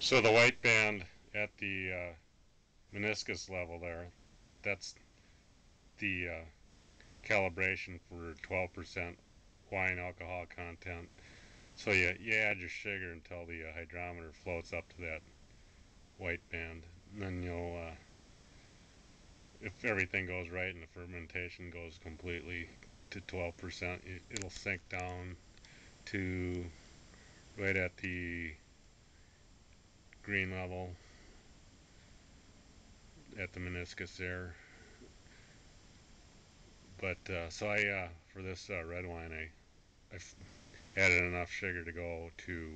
So the white band at the uh, meniscus level there, that's the uh, calibration for 12% wine alcohol content. So you, you add your sugar until the uh, hydrometer floats up to that white band. And then you'll, uh, if everything goes right and the fermentation goes completely to 12%, it'll sink down to right at the green level at the meniscus there. But uh, so I, uh, for this uh, red wine, I, I added enough sugar to go to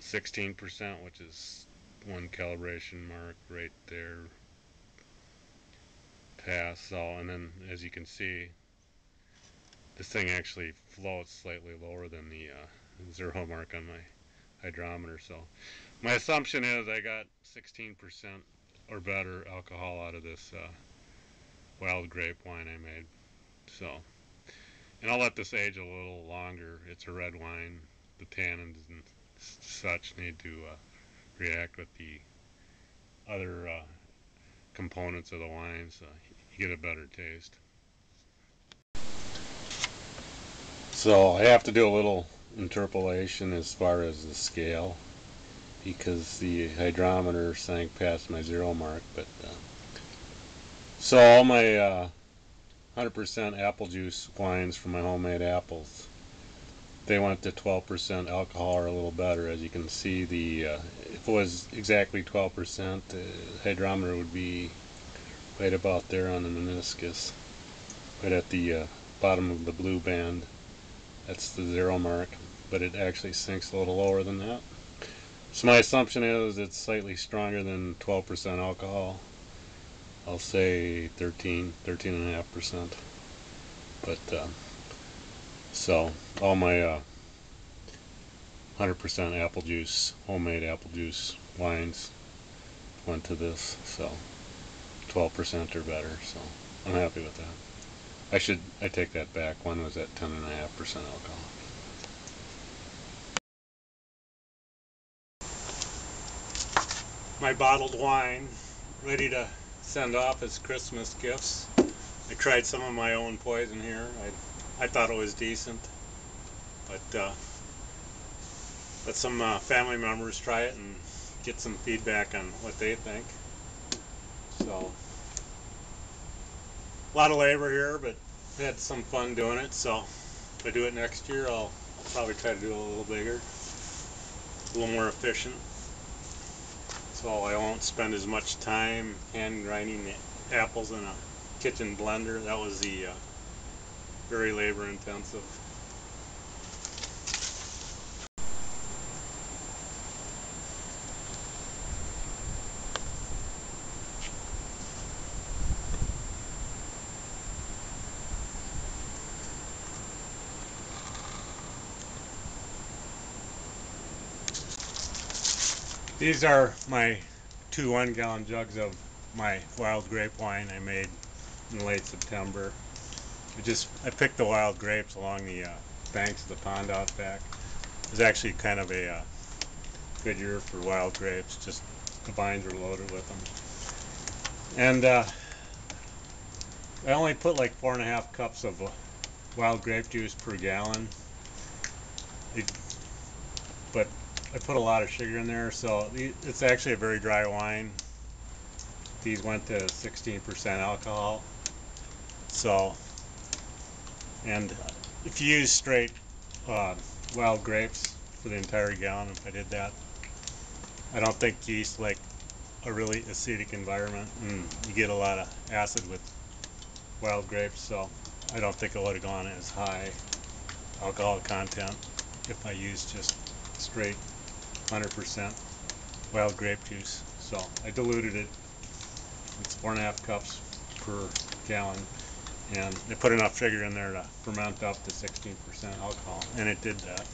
16%, which is one calibration mark right there. Pass. So, and then as you can see, this thing actually floats slightly lower than the uh, zero mark on my hydrometer. So my assumption is I got 16% or better alcohol out of this uh, wild grape wine I made. So, and I'll let this age a little longer. It's a red wine. The tannins and such need to uh, react with the other uh, components of the wine so you get a better taste. So I have to do a little interpolation as far as the scale because the hydrometer sank past my zero mark but uh, so all my 100% uh, apple juice wines from my homemade apples they went to 12% alcohol or a little better. As you can see the uh, if it was exactly 12% the hydrometer would be right about there on the meniscus right at the uh, bottom of the blue band that's the zero mark but it actually sinks a little lower than that. So my assumption is it's slightly stronger than 12% alcohol. I'll say 13, 13.5%. But, uh, so all my uh, 100% apple juice, homemade apple juice wines went to this. So 12% or better. So I'm happy with that. I should, I take that back. One was at 10.5% alcohol. my bottled wine ready to send off as Christmas gifts. I tried some of my own poison here. I, I thought it was decent, but uh, let some uh, family members try it and get some feedback on what they think. So, a lot of labor here, but had some fun doing it. So, if I do it next year, I'll, I'll probably try to do it a little bigger, a little more efficient so I won't spend as much time hand grinding the apples in a kitchen blender. That was the uh, very labor intensive. These are my two one gallon jugs of my wild grape wine I made in late September. I just I picked the wild grapes along the uh, banks of the pond out back. It was actually kind of a uh, good year for wild grapes. Just the vines were loaded with them. And uh, I only put like four and a half cups of uh, wild grape juice per gallon. It, I put a lot of sugar in there, so it's actually a very dry wine. These went to 16% alcohol. So, and if you use straight uh, wild grapes for the entire gallon, if I did that, I don't think yeast like a really acidic environment, and you get a lot of acid with wild grapes, so I don't think it would have gone as high alcohol content if I used just straight 100% wild grape juice. So I diluted it. It's four and a half cups per gallon. And I put enough sugar in there to ferment up to 16% alcohol. And it did that.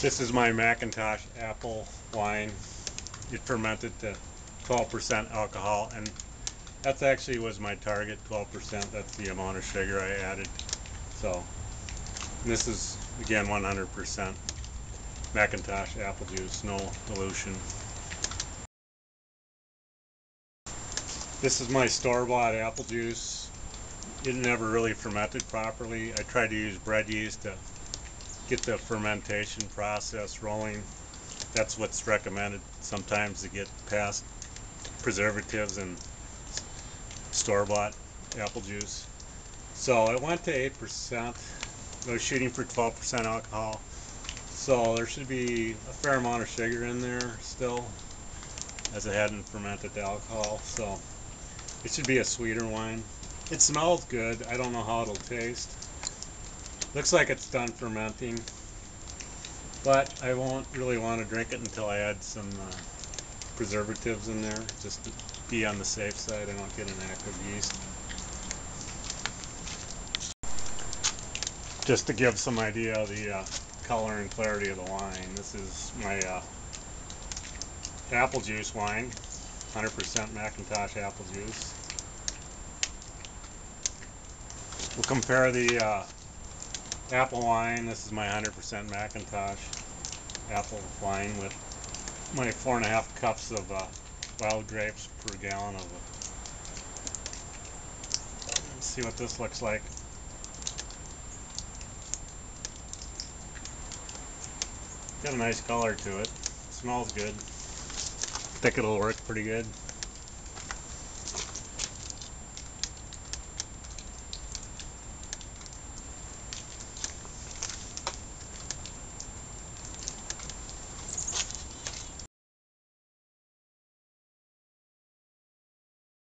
This is my McIntosh apple wine. It fermented to 12% alcohol. And that's actually was my target, 12%. That's the amount of sugar I added. So And this is again 100% McIntosh apple juice, no dilution. This is my store-bought apple juice. It never really fermented properly. I tried to use bread yeast to get the fermentation process rolling. That's what's recommended sometimes to get past preservatives and store-bought apple juice. So it went to 8%. I was shooting for 12% alcohol. So there should be a fair amount of sugar in there still, as it hadn't fermented the alcohol. So it should be a sweeter wine. It smells good. I don't know how it'll taste. Looks like it's done fermenting. But I won't really want to drink it until I add some uh, preservatives in there, just to be on the safe side. I don't get an active yeast. Just to give some idea of the uh, color and clarity of the wine. This is my uh, apple juice wine, 100% McIntosh apple juice. We'll compare the uh, apple wine. This is my 100% McIntosh apple wine with my four and a half cups of uh, wild grapes per gallon of it. Let's see what this looks like. Got a nice color to it. Smells good. think it'll work pretty good.